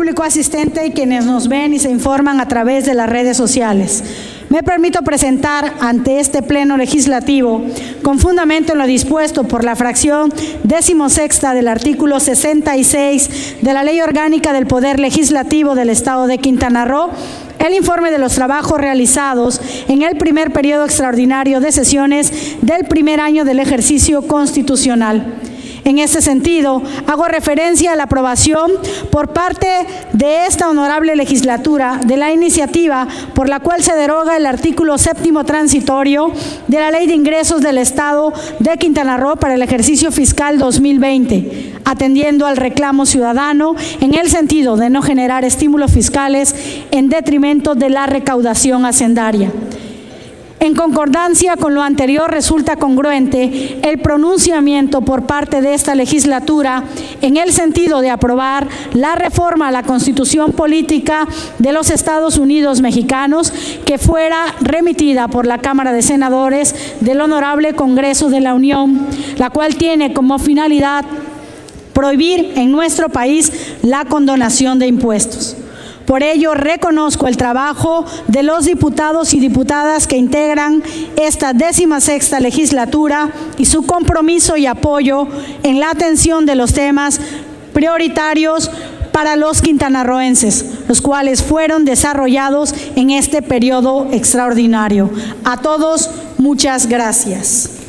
público asistente y quienes nos ven y se informan a través de las redes sociales. Me permito presentar ante este Pleno Legislativo, con fundamento en lo dispuesto por la fracción decimosexta del artículo 66 de la Ley Orgánica del Poder Legislativo del Estado de Quintana Roo, el informe de los trabajos realizados en el primer periodo extraordinario de sesiones del primer año del ejercicio constitucional. En este sentido, hago referencia a la aprobación por parte de esta honorable legislatura de la iniciativa por la cual se deroga el artículo séptimo transitorio de la Ley de Ingresos del Estado de Quintana Roo para el ejercicio fiscal 2020, atendiendo al reclamo ciudadano en el sentido de no generar estímulos fiscales en detrimento de la recaudación hacendaria. En concordancia con lo anterior, resulta congruente el pronunciamiento por parte de esta legislatura en el sentido de aprobar la reforma a la Constitución Política de los Estados Unidos Mexicanos que fuera remitida por la Cámara de Senadores del Honorable Congreso de la Unión, la cual tiene como finalidad prohibir en nuestro país la condonación de impuestos. Por ello, reconozco el trabajo de los diputados y diputadas que integran esta décima sexta legislatura y su compromiso y apoyo en la atención de los temas prioritarios para los quintanarroenses, los cuales fueron desarrollados en este periodo extraordinario. A todos, muchas gracias.